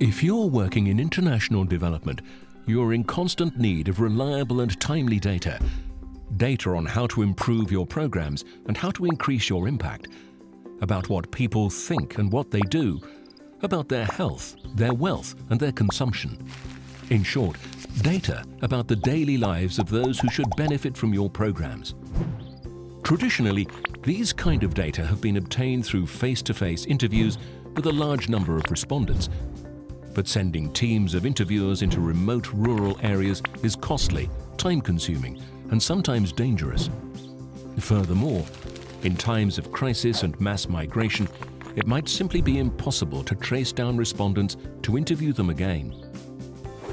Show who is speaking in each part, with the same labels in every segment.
Speaker 1: If you're working in international development, you're in constant need of reliable and timely data. Data on how to improve your programs and how to increase your impact. About what people think and what they do. About their health, their wealth and their consumption. In short, data about the daily lives of those who should benefit from your programs. Traditionally, these kind of data have been obtained through face-to-face -face interviews with a large number of respondents. But sending teams of interviewers into remote rural areas is costly, time-consuming and sometimes dangerous. Furthermore, in times of crisis and mass migration, it might simply be impossible to trace down respondents to interview them again.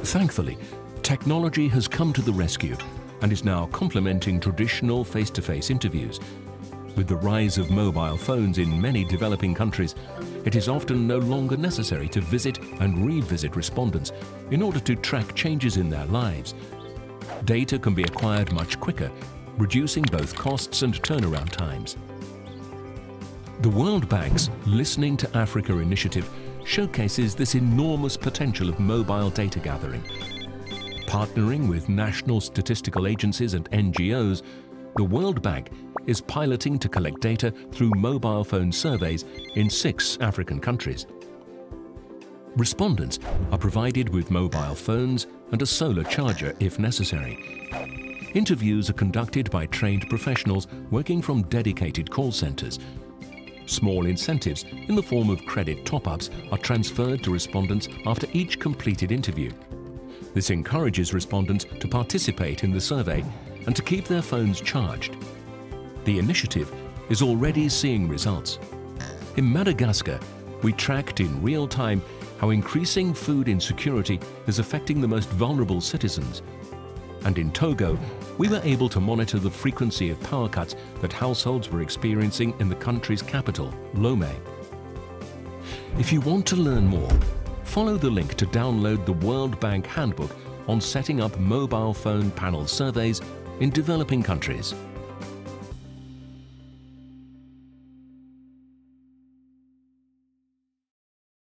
Speaker 1: Thankfully, technology has come to the rescue and is now complementing traditional face-to-face -face interviews. With the rise of mobile phones in many developing countries, it is often no longer necessary to visit and revisit respondents in order to track changes in their lives. Data can be acquired much quicker, reducing both costs and turnaround times. The World Bank's Listening to Africa initiative showcases this enormous potential of mobile data gathering. Partnering with national statistical agencies and NGOs, the World Bank is piloting to collect data through mobile phone surveys in six African countries. Respondents are provided with mobile phones and a solar charger if necessary. Interviews are conducted by trained professionals working from dedicated call centres Small incentives in the form of credit top-ups are transferred to respondents after each completed interview. This encourages respondents to participate in the survey and to keep their phones charged. The initiative is already seeing results. In Madagascar, we tracked in real time how increasing food insecurity is affecting the most vulnerable citizens. And in Togo, we were able to monitor the frequency of power cuts that households were experiencing in the country's capital, Lomé. If you want to learn more, follow the link to download the World Bank Handbook on setting up mobile phone panel surveys in developing countries.